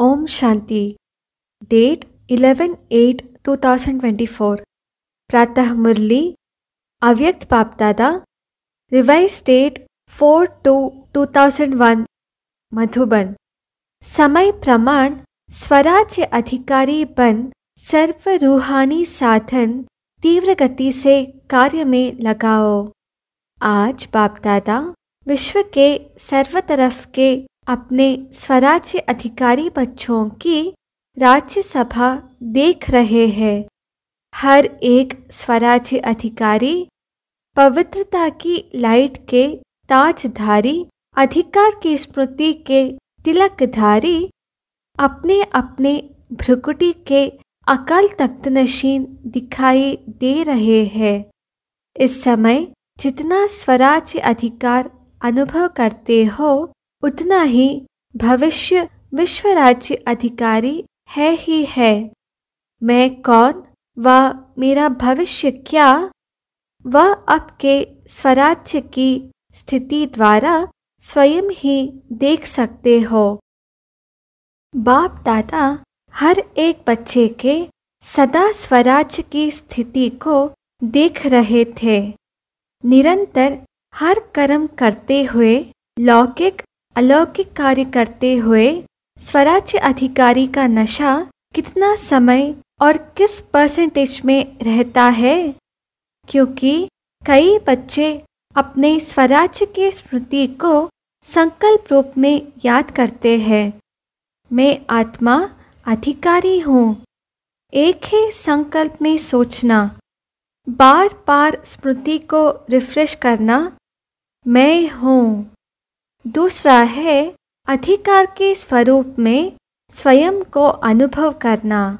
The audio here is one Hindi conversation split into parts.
ओम शांति। डेट 11 एट 2024 प्रातः मुरली। अव्यक्त पापदादा रिवाइज डेट 4 टू 2001 मधुबन। समय प्रमाण स्वराज्य अधिकारी बन सर्व रूहानी साधन तीव्र गति से कार्य में लगाओ। आज बाप दादा, विश्व के सर्व तरफ़ के अपने स्वराज्य अधिकारी बच्चों की राज्यसभा देख रहे हैं। हर एक स्वराज्य अधिकारी पवित्रता की लाइट के ताजधारी, अधिकार की स्मृति के तिलकधारी अपने अपने भ्रुकुटी के अकाल तख्त नशीन दिखाई दे रहे हैं। इस समय जितना स्वराज्य अधिकार अनुभव करते हो उतना ही भविष्य विश्व राज्य अधिकारी है ही है। मैं कौन? व मेरा भविष्य क्या? वह अब के स्वराज्य की स्थिति द्वारा स्वयं ही देख सकते हो। बाप दादा हर एक बच्चे के सदा स्वराज्य की स्थिति को देख रहे थे। निरंतर हर कर्म करते हुए लौकिक अलौकिक कार्य करते हुए स्वराज्य अधिकारी का नशा कितना समय और किस परसेंटेज में रहता है? क्योंकि कई बच्चे अपने स्वराज्य के स्मृति को संकल्प रूप में याद करते हैं। मैं आत्मा अधिकारी हूँ। एक ही संकल्प में सोचना बार बार स्मृति को रिफ्रेश करना मैं हूँ। दूसरा है अधिकार के स्वरूप में स्वयं को अनुभव करना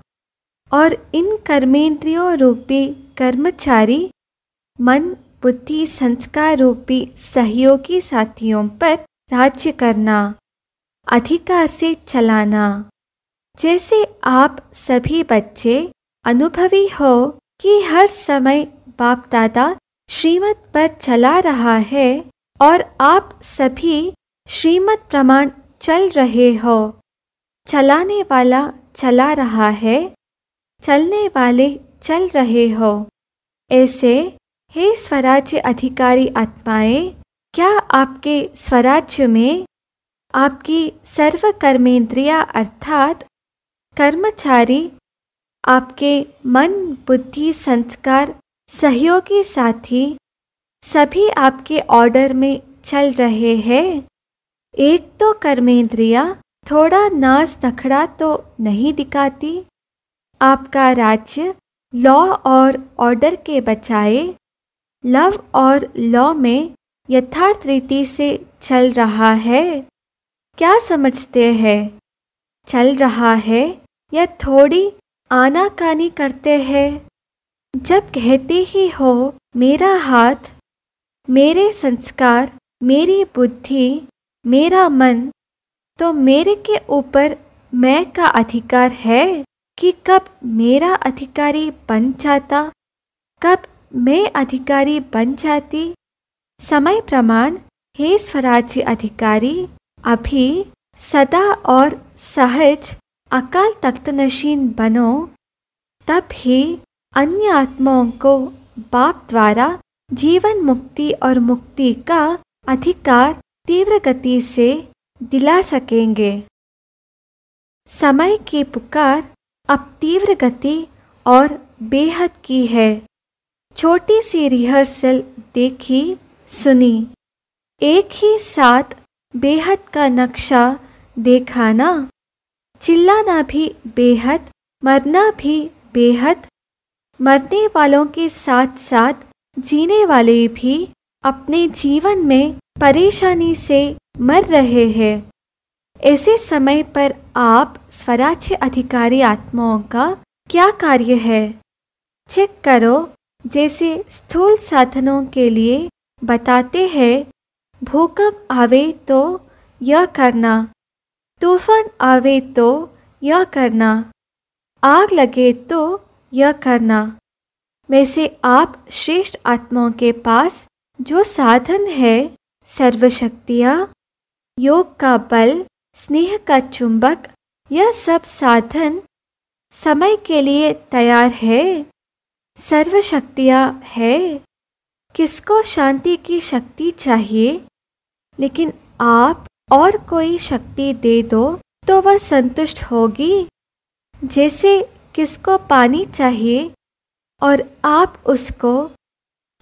और इन कर्मेंद्रियों रूपी कर्मचारी, मन, बुद्धि, संस्कार रूपी सहयोगी साथियों पर राज्य करना, अधिकार से चलाना। जैसे आप सभी बच्चे अनुभवी हो कि हर समय बाप दादा श्रीमत पर चला रहा है और आप सभी श्रीमत प्रमाण चल रहे हो। चलाने वाला चला रहा है। चलने वाले चल रहे हो। ऐसे, हे स्वराज्य अधिकारी आत्माएँ, क्या आपके स्वराज्य में आपकी सर्व कर्मेंद्रिया अर्थात कर्मचारी, आपके मन, बुद्धि, संस्कार, सहयोगी साथी, सभी आपके ऑर्डर में चल रहे हैं? एक तो कर्मेंद्रिया थोड़ा नाज नखड़ा तो नहीं दिखाती। आपका राज्य लॉ और ऑर्डर के बजाय लव और लॉ में यथार्थ रीति से चल रहा है। क्या समझते हैं? चल रहा है या थोड़ी आनाकानी करते हैं? जब कहते ही हो, मेरा हाथ, मेरे संस्कार, मेरी बुद्धि मेरा मन तो मेरे के ऊपर मैं का अधिकार है कि कब मेरा अधिकारी बन जाता, कब मैं अधिकारी बन जाती। समय प्रमाण, हे स्वराज्य अधिकारी, अभी सदा और सहज अकाल तख्त नशीन बनो, तब ही अन्य आत्माओं को बाप द्वारा जीवन मुक्ति और मुक्ति का अधिकार तीव्र गति से दिला सकेंगे समय की पुकार अब तीव्र गति और बेहद की है। छोटी सी रिहर्सल देखी, सुनी। एक ही साथ बेहद का नक्शा देखा ना? चिल्लाना भी बेहद, मरना भी बेहद। मरने वालों के साथ साथ जीने वाले भी अपने जीवन में परेशानी से मर रहे हैं। ऐसे समय पर आप स्वराज्य अधिकारी आत्माओं का क्या कार्य है? चेक करो, जैसे स्थूल साधनों के लिए बताते हैं, भूकंप आवे तो यह करना, तूफ़ान आवे तो यह करना, आग लगे तो यह करना। वैसे आप श्रेष्ठ आत्माओं के पास जो साधन है सर्वशक्तियाँ, योग का बल, स्नेह का चुंबक, यह सब साधन समय के लिए तैयार है। सर्वशक्तियाँ है। किसको शांति की शक्ति चाहिए? लेकिन आप और कोई शक्ति दे दो तो वह संतुष्ट होगी। जैसे किसको पानी चाहिए और आप उसको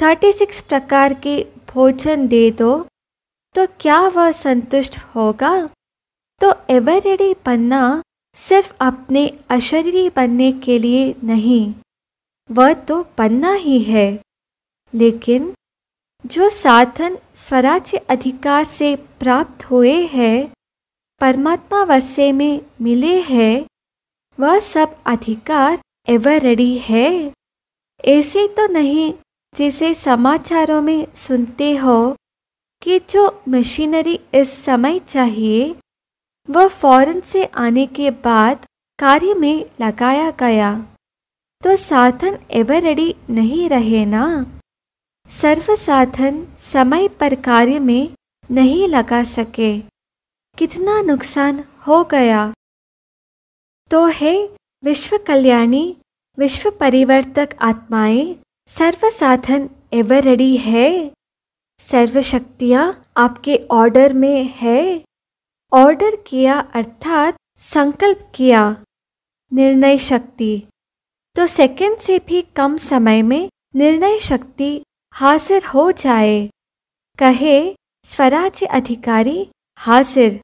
36 प्रकार के भोजन दे दो तो क्या वह संतुष्ट होगा? तो एवर रेडी बनना सिर्फ़ अपने अशरीरी बनने के लिए नहीं, वह तो बनना ही है। लेकिन जो साधन स्वराज्य अधिकार से प्राप्त हुए हैं, परमात्मा वर्षे में मिले हैं, वह सब अधिकार एवर रेडी है। ऐसे तो नहीं जैसे समाचारों में सुनते हो कि जो मशीनरी इस समय चाहिए, वह फ़ौरन से आने के बाद कार्य में लगाया गया। तो साधन एवर रेडी नहीं रहे ना? सर्व साधन समय पर कार्य में नहीं लगा सके। कितना नुकसान हो गया। तो है विश्व कल्याणी, विश्व परिवर्तक आत्माएँ सर्व साधन एवर रेडी है? सर्व शक्तियाँ आपके ऑर्डर में है? ऑर्डर किया अर्थात संकल्प किया। निर्णय शक्ति। तो सेकंड से भी कम समय में निर्णय शक्ति हाजिर हो जाए। कहे, स्वराज्य अधिकारी, हाजिर।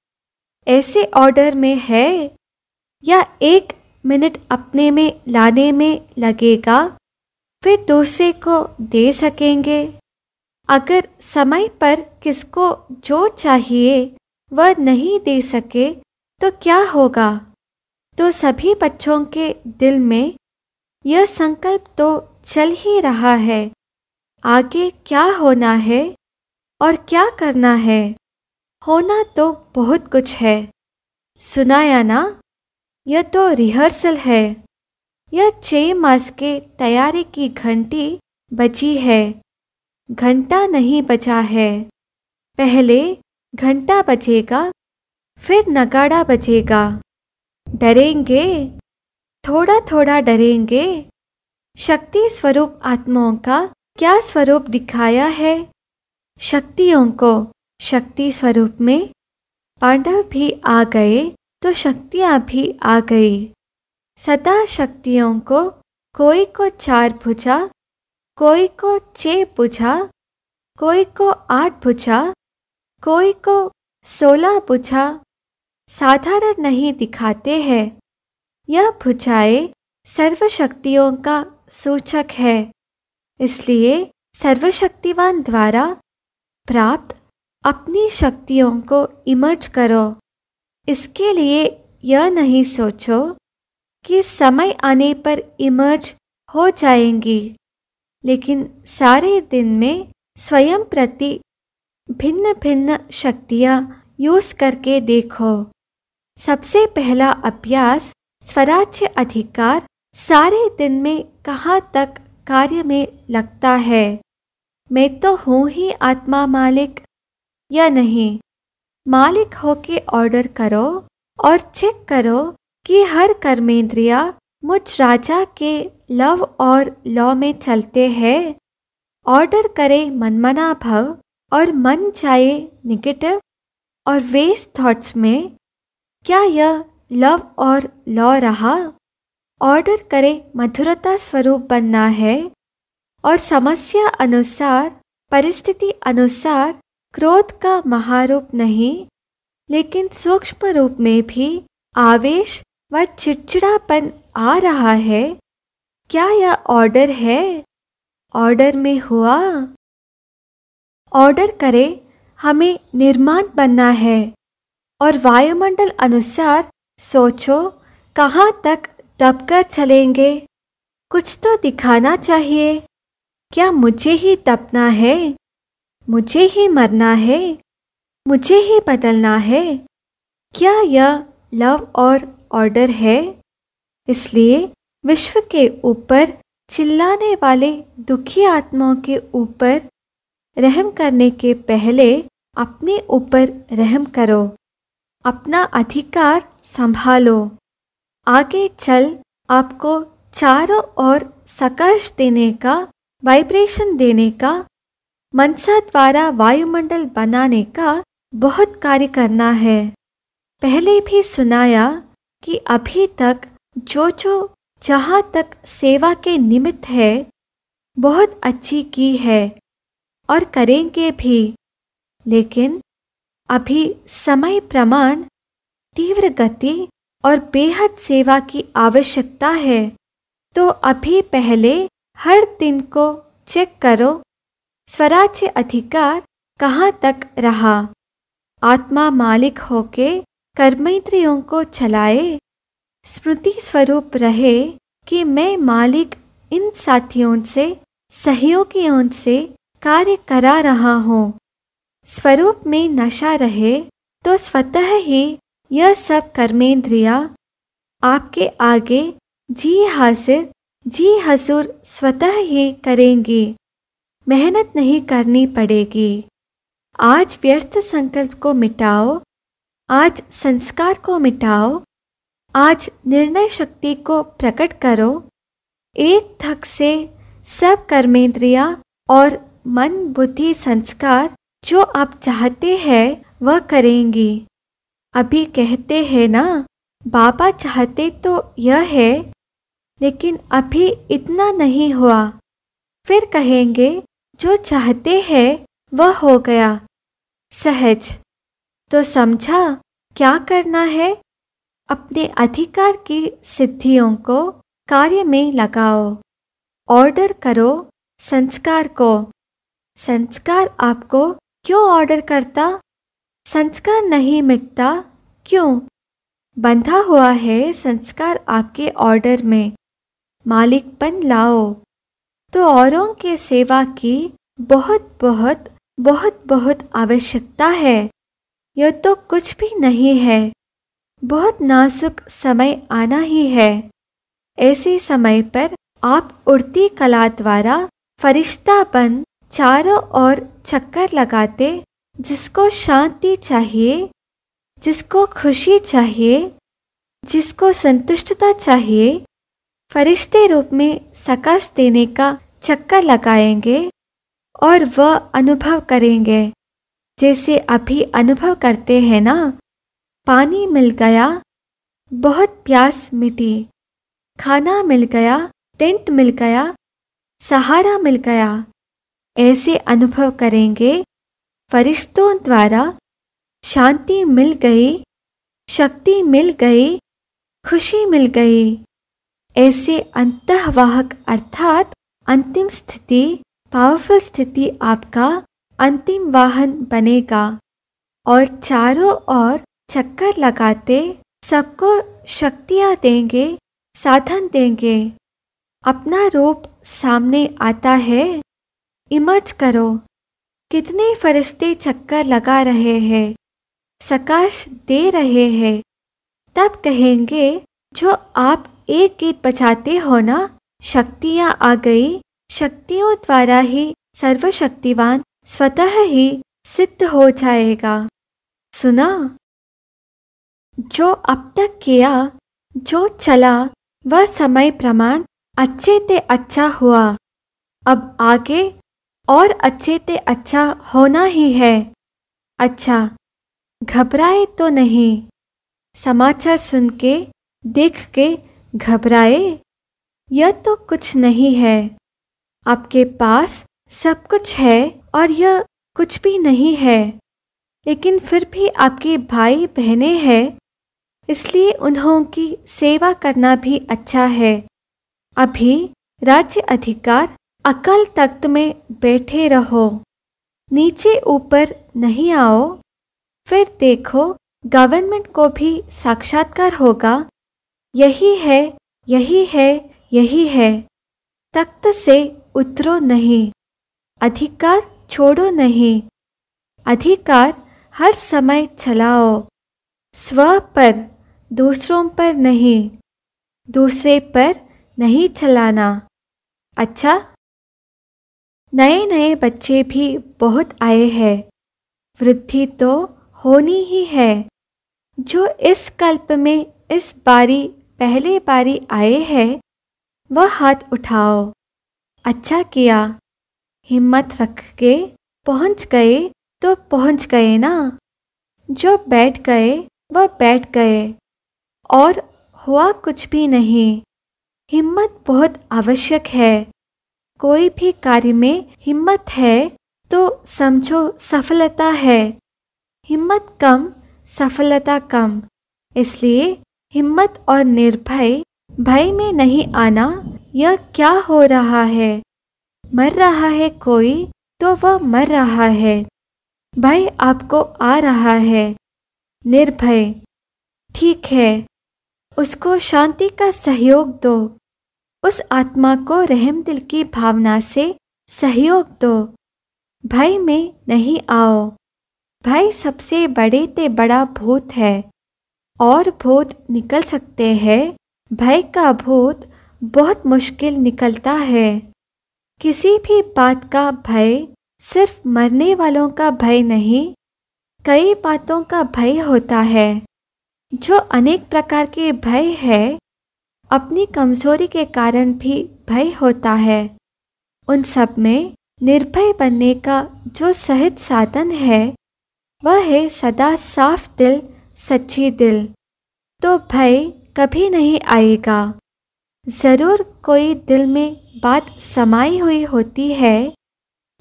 ऐसे ऑर्डर में है? या एक मिनट अपने में, लाने में लगेगा? फिर दूसरे को दे सकेंगे। अगर समय पर किसको जो चाहिए, वह नहीं दे सके तो क्या होगा? तो सभी बच्चों के दिल में यह संकल्प तो चल ही रहा है। आगे क्या होना है और क्या करना है? होना तो बहुत कुछ है। सुनाया ना? यह तो रिहर्सल है। यह छः मास के तैयारी की घंटी बची है। घंटा नहीं बचा है। पहले घंटा बचेगा, फिर नगाड़ा बजेगा डरेंगे थोड़ा थोड़ा डरेंगे। शक्ति स्वरूप आत्माओं का क्या स्वरूप दिखाया है? शक्तियों को शक्ति स्वरूप में पांडव भी आ गए तो शक्तियाँ भी आ गई। सदा शक्तियों को कोई को चार भुजा, कोई को छः भुजा, कोई को आठ भुजा, कोई को सोलह भुजा साधारण नहीं दिखाते हैं। यह भुजाएँ सर्वशक्तियों का सूचक है, इसलिए सर्वशक्तिवान द्वारा प्राप्त अपनी शक्तियों को इमर्ज करो। इसके लिए यह नहीं सोचो कि समय आने पर इमर्ज हो जाएँगी। लेकिन सारे दिन में स्वयं प्रति भिन्न भिन्न शक्तियाँ यूज़ करके देखो। सबसे पहला अभ्यास स्वराज्य अधिकार सारे दिन में कहाँ तक कार्य में लगता है? मैं तो हूँ ही आत्मा मालिक या नहीं? मालिक होके ऑर्डर करो और चेक करो कि हर कर्मेंद्रिया मुझ राजा के लव और लॉ में चलते हैं। ऑर्डर करे मनमना भव और मन चाहे निगेटिव और वेस्ट थॉट्स में। क्या यह लव और लॉ रहा? ऑर्डर करे मधुरता स्वरूप बनना है और समस्या अनुसार, परिस्थिति अनुसार क्रोध का महारूप नहीं, लेकिन सूक्ष्म रूप में भी आवेश व चिड़चिड़ापन आ रहा है। क्या यह ऑर्डर है? ऑर्डर में हुआ। ऑर्डर करे, हमें निर्माण बनना है। और वायुमंडल अनुसार सोचो, कहाँ तक तपकर चलेंगे। कुछ तो दिखाना चाहिए। क्या मुझे ही तपना है? मुझे ही मरना है। मुझे ही बदलना है। क्या यह लव और ऑर्डर है। इसलिए विश्व के ऊपर चिल्लाने वाले दुखी आत्माओं के ऊपर रहम करने के पहले अपने ऊपर रहम करो। अपना अधिकार संभालो। आगे चल आपको चारों ओर सकर्ष देने का वाइब्रेशन देने का, मनसा द्वारा वायुमंडल बनाने का बहुत कार्य करना है। पहले भी सुनाया कि अभी तक जो जो जहाँ तक सेवा के निमित्त है, बहुत अच्छी की है और करेंगे भी। लेकिन अभी समय प्रमाण, तीव्र गति और बेहद सेवा की आवश्यकता है तो अभी पहले हर दिन को चेक करो, स्वराज्य अधिकार कहाँ तक रहा। आत्मा मालिक होके कर्मेंद्रियों को चलाए स्मृति स्वरूप रहे कि मैं मालिक इन साथियों से, सहयोगियों से कार्य करा रहा हूँ। स्वरूप में नशा रहे तो स्वतः ही यह सब कर्मेंद्रिया आपके आगे जी हासिर जी हसूर स्वतः ही करेंगी। मेहनत नहीं करनी पड़ेगी। आज व्यर्थ संकल्प को मिटाओ आज संस्कार को मिटाओ, आज निर्णय शक्ति को प्रकट करो। एक थक से सब कर्मेंद्रिया और मन बुद्धि संस्कार जो आप चाहते हैं, वह करेंगी। अभी कहते हैं ना, बाबा चाहते तो यह है, लेकिन अभी इतना नहीं हुआ। फिर कहेंगे, जो चाहते हैं, वह हो गया। सहज। तो समझा, क्या करना है? अपने अधिकार की सिद्धियों को कार्य में लगाओ। ऑर्डर करो संस्कार को। संस्कार आपको क्यों ऑर्डर करता? संस्कार नहीं मिटता, क्यों? बंधा हुआ है संस्कार आपके ऑर्डर में। मालिकपन लाओ। तो औरों के सेवा की बहुत बहुत बहुत बहुत आवश्यकता है। यह तो कुछ भी नहीं है। बहुत नाजुक समय आना ही है। ऐसे समय पर आप उड़ती कला द्वारा फरिश्ता बन चारों ओर चक्कर लगाते, जिसको शांति चाहिए, जिसको खुशी चाहिए, जिसको संतुष्टता चाहिए, फरिश्ते रूप में सकाश देने का चक्कर लगाएँगे और वह अनुभव करेंगे। जैसे अभी अनुभव करते हैं ना। पानी मिल गया, बहुत प्यास मिटी। खाना मिल गया, टेंट मिल गया, सहारा मिल गया। ऐसे अनुभव करेंगे। फरिश्तों द्वारा शांति मिल गई, शक्ति मिल गई, खुशी मिल गई। ऐसे अंतवाहक अर्थात अंतिम स्थिति पावरफुल स्थिति आपका अंतिम वाहन बनेगा और चारों ओर चक्कर लगाते सबको शक्तियाँ देंगे, साधन देंगे। अपना रूप सामने आता है। इमर्ज करो, कितने फरिश्ते चक्कर लगा रहे हैं, सकाश दे रहे हैं। तब कहेंगे, जो आप एक गीत बजाते हो ना, शक्तियाँ आ गई। शक्तियों द्वारा ही सर्वशक्तिवान स्वतः ही सिद्ध हो जाएगा। सुना? जो अब तक किया, जो चला, वह समय प्रमाण अच्छे ते अच्छा हुआ। अब आगे और अच्छे ते अच्छा होना ही है। अच्छा घबराए तो नहीं। समाचार सुन के, देख के घबराए? यह तो कुछ नहीं है। आपके पास सब कुछ है और यह कुछ भी नहीं है। लेकिन फिर भी आपके भाई बहनें हैं, इसलिए उन्हों की सेवा करना भी अच्छा है। अभी राज्य अधिकार अकल तख्त में बैठे रहो। नीचे ऊपर नहीं आओ। फिर देखो, गवर्नमेंट को भी साक्षात्कार होगा। यही है यही है यही है। तख्त से उतरो नहीं। अधिकार छोड़ो नहीं। अधिकार हर समय चलाओ। स्व पर दूसरों पर नहीं। दूसरे पर नहीं चलाना। अच्छा? नए नए बच्चे भी बहुत आए हैं। वृद्धि तो होनी ही है। जो इस कल्प में इस बारी पहले बारी आए हैं, वह हाथ उठाओ। अच्छा किया। हिम्मत रख के पहुँच गए तो पहुँच गए ना। जो बैठ गए, वह बैठ गए। और हुआ कुछ भी नहीं। हिम्मत बहुत आवश्यक है। कोई भी कार्य में हिम्मत है तो समझो सफलता है। हिम्मत कम, सफलता कम। इसलिए हिम्मत और निर्भय, भय में नहीं आना, यह क्या हो रहा है? मर रहा है कोई तो वह मर रहा है। भय आपको आ रहा है। निर्भय, ठीक है। उसको शांति का सहयोग दो। उस आत्मा को रहम दिल की भावना से सहयोग दो। भय में नहीं आओ। भय सबसे बड़े ते बड़ा भूत है। और भूत निकल सकते हैं। भय का भूत बहुत मुश्किल निकलता है। किसी भी बात का भय, सिर्फ़ मरने वालों का भय नहीं, कई बातों का भय होता है। जो अनेक प्रकार के भय है, अपनी कमज़ोरी के कारण भी भय होता है। उन सब में निर्भय बनने का जो सहज साधन है, वह है सदा साफ़ दिल, सच्ची दिल। तो भय कभी नहीं आएगा। ज़रूर कोई दिल में बात समाई हुई होती है,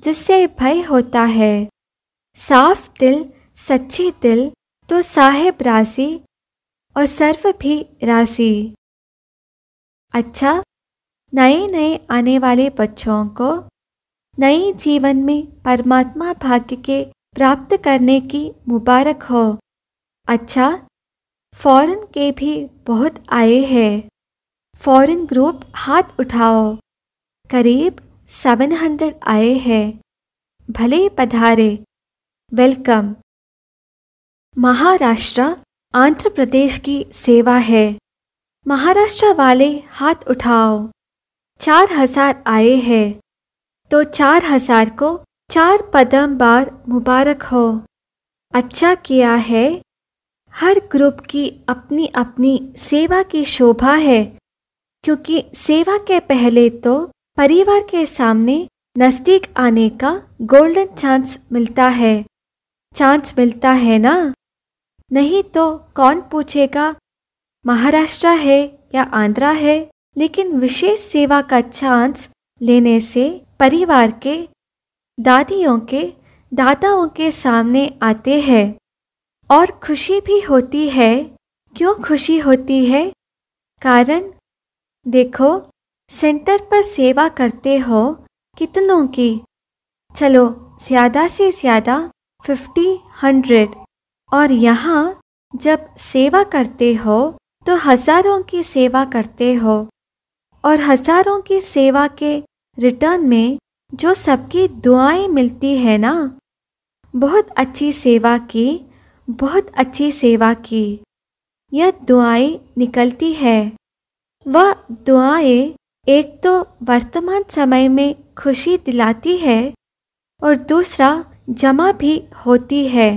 जिससे भय होता है। साफ़ दिल, सच्ची दिल तो साहेब राशि और सर्व भी राशि अच्छा नए नए आने वाले बच्चों को नए जीवन में परमात्मा भाग्य के प्राप्त करने की मुबारक हो। अच्छा फॉरेन के भी बहुत आए हैं। फॉरेन ग्रुप हाथ उठाओ। करीब सेवन हंड्रेड आए हैं। भले पधारे। वेलकम महाराष्ट्र, आंध्र प्रदेश की सेवा है। महाराष्ट्र वाले हाथ उठाओ। चार हज़ार आए हैं। तो चार हज़ार को चार पदम बार मुबारक हो। अच्छा किया है। हर ग्रुप की अपनी अपनी सेवा की शोभा है। क्योंकि सेवा के पहले तो परिवार के सामने नज़दीक आने का गोल्डन चांस मिलता है। चांस मिलता है ना? नहीं तो कौन पूछेगा, महाराष्ट्र है या आंध्रा है? लेकिन विशेष सेवा का चांस लेने से परिवार के दादियों के, दादाओं के सामने आते हैं। और खुशी भी होती है। क्यों खुशी होती है? कारण देखो, सेंटर पर सेवा करते हो कितनों की? चलो, ज़्यादा से ज़्यादा फिफ्टी हंड्रेड। और यहाँ, जब सेवा करते हो तो हज़ारों की सेवा करते हो। और हज़ारों की सेवा के रिटर्न में जो सबकी दुआएँ मिलती है ना, बहुत अच्छी सेवा की, बहुत अच्छी सेवा की। यह दुआएँ निकलती है। वह दुआएँ एक तो वर्तमान समय में खुशी दिलाती है और दूसरा जमा भी होती है।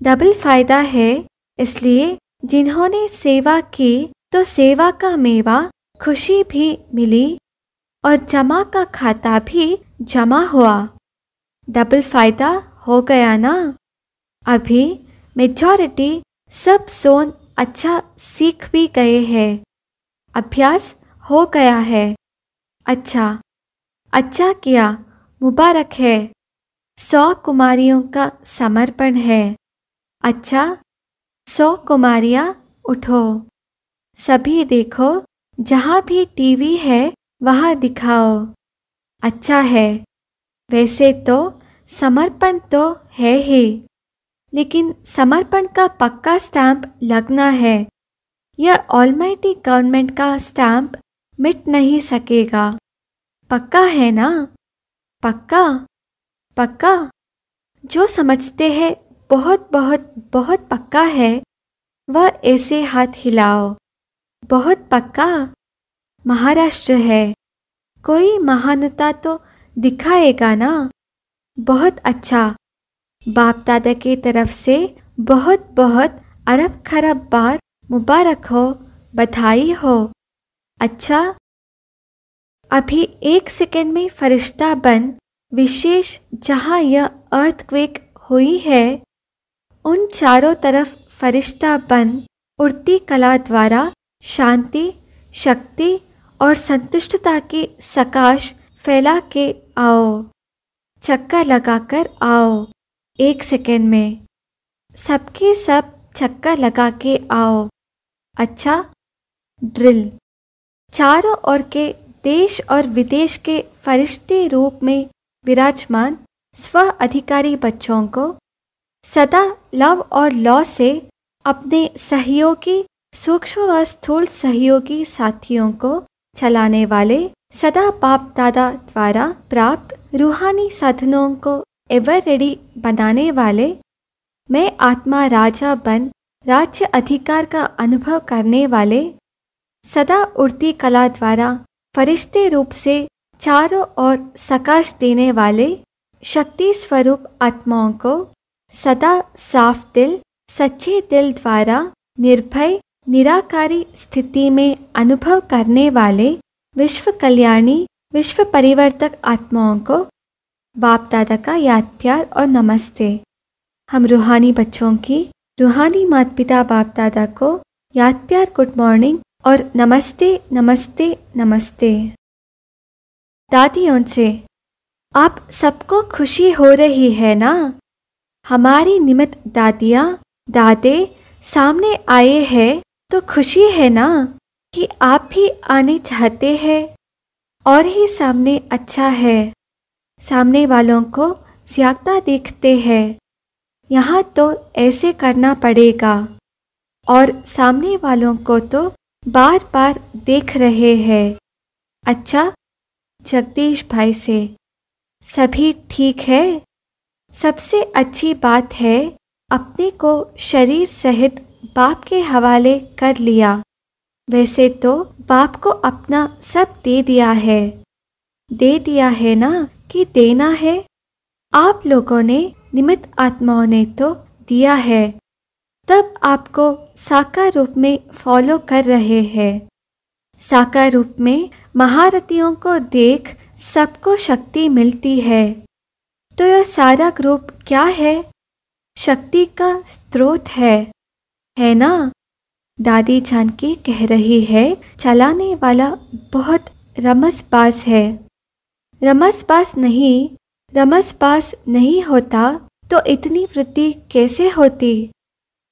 डबल फ़ायदा है, इसलिए जिन्होंने सेवा की तो सेवा का मेवा खुशी भी मिली और जमा का खाता भी जमा हुआ। डबल फ़ायदा हो गया ना? अभी मेजॉरिटी सब सोन अच्छा सीख भी गए हैं। अभ्यास हो गया है। अच्छा अच्छा किया, मुबारक है। सौ कुमारियों का समर्पण है। अच्छा सौ कुमारियाँ उठो। सभी देखो, जहाँ भी टीवी है, वहाँ दिखाओ। अच्छा है। वैसे तो समर्पण तो है ही, लेकिन समर्पण का पक्का स्टैंप लगना है। यह ऑलमाइटी गवर्नमेंट का स्टैंप मिट नहीं सकेगा। पक्का है ना? पक्का? पक्का? जो समझते हैं, बहुत बहुत बहुत पक्का है, वह ऐसे हाथ हिलाओ। बहुत पक्का? महाराष्ट्र है। कोई महानता तो दिखाएगा ना? बहुत अच्छा। बाप दादा की तरफ़ से बहुत बहुत अरब खरब बार मुबारक हो, बधाई हो। अच्छा अभी एक सेकेंड में फरिश्ता बन, विशेष जहाँ यह अर्थक्वेक हुई है, उन चारों तरफ़ फरिश्ता बन, उड़ती कला द्वारा शांति, शक्ति और संतुष्टता की सकाश फैला के आओ। चक्कर लगाकर आओ, एक सेकेंड में। सबके सब चक्कर लगा के आओ। अच्छा ड्रिल। चारों ओर के देश और विदेश के फरिश्ते रूप में विराजमान स्व अधिकारी बच्चों को सदा लव और लॉ से अपने सहयोगी, सूक्ष्म व स्थूल सहयोगी साथियों को चलाने वाले सदा बाप दादा द्वारा प्राप्त रूहानी साधनों को एवर रेडी बनाने वाले मैं आत्मा राजा बन राज्य अधिकार का अनुभव करने वाले सदा उड़ती कला द्वारा फरिश्ते रूप से चारों ओर सकाश देने वाले शक्ति स्वरूप आत्माओं को सदा साफ़ दिल, सच्चे दिल द्वारा निर्भय, निराकारी स्थिति में अनुभव करने वाले विश्व कल्याणी विश्व परिवर्तक आत्माओं को बाप दादा का याद प्यार और नमस्ते। हम रूहानी बच्चों की रूहानी माता पिता बाप दादा को याद प्यार, गुड मॉर्निंग और नमस्ते नमस्ते नमस्ते। दादियों से आप सबको खुशी हो रही है ना? हमारी निमित दादियाँ, दादे सामने आए हैं तो खुशी है ना कि आप भी आने चाहते हैं और ही सामने अच्छा है। सामने वालों को ज़्यादा देखते हैं। यहाँ तो ऐसे करना पड़ेगा। और सामने वालों को तो बार बार देख रहे हैं। अच्छा जगदीश भाई से, सभी ठीक है? सबसे अच्छी बात है, अपने को शरीर सहित बाप के हवाले कर लिया। वैसे तो बाप को अपना सब दे दिया है। दे दिया है ना कि देना है? आप लोगों ने निमित आत्माओं ने तो दिया है। तब आपको साकार रूप में फॉलो कर रहे हैं। साकार रूप में महारथियों को देख सबको शक्ति मिलती है। तो यह सारा ग्रुप क्या है? शक्ति का स्रोत है। है ना? दादी जानकी कह रही है, चलाने वाला बहुत रमसबाज है। रमसबाज नहीं रमसबाज नहीं होता तो इतनी वृद्धि कैसे होती?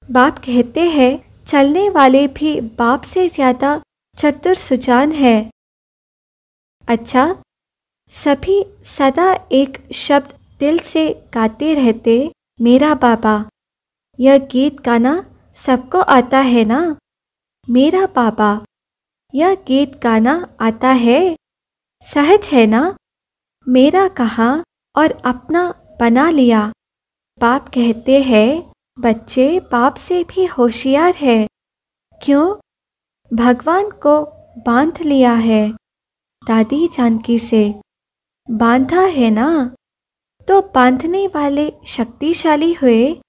बाप कहते हैं, चलने वाले भी बाप से ज़्यादा चतुर सुजान है। अच्छा सभी सदा एक शब्द दिल से गाते रहते, मेरा बाबा। यह गीत गाना सबको आता है ना? मेरा बाबा, यह गीत गाना आता है? सहज है ना? मेरा कहा? और अपना बना लिया। बाप कहते हैं, बच्चे बाप से भी होशियार है। क्यों? भगवान को बाँध लिया है दादी जानकी से। बांधा है ना? तो बांधने वाले शक्तिशाली हुए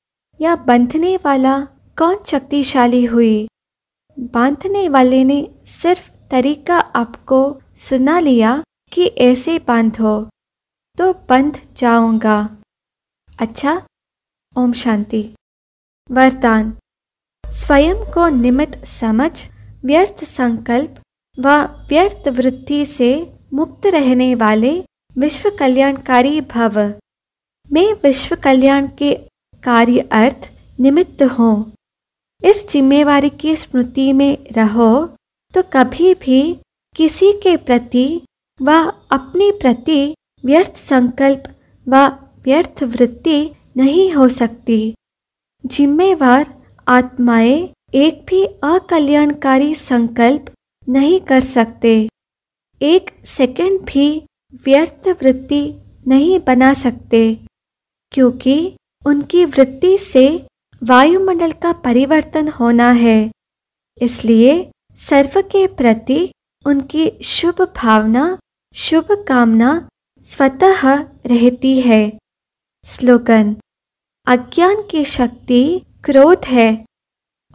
या बंधने वाला कौन शक्तिशाली हुई? बांधने वाले ने सिर्फ़ तरीका आपको सुना लिया कि ऐसे बांधो। तो बंध जाऊँगा अच्छा ओम शांति। वरदान। स्वयं को निमित्त समझ, व्यर्थ संकल्प व व्यर्थ वृत्ति से मुक्त रहने वाले विश्व कल्याणकारी भव। मैं विश्व कल्याण के कार्य अर्थ निमित्त हूँ। इस जिम्मेवारी की स्मृति में रहो तो कभी भी किसी के प्रति व अपने प्रति व्यर्थ संकल्प व व्यर्थ वृत्ति नहीं हो सकती। जिम्मेवार आत्माएँ एक भी अकल्याणकारी संकल्प नहीं कर सकते। एक सेकंड भी व्यर्थ वृत्ति नहीं बना सकते, क्योंकि उनकी वृत्ति से वायुमंडल का परिवर्तन होना है। इसलिए सर्व के प्रति उनकी शुभ भावना शुभ कामना स्वतः रहती है। स्लोगन अज्ञान की शक्ति क्रोध है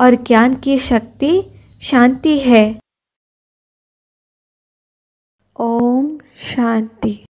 और ज्ञान की शक्ति शांति है। ओम शांति।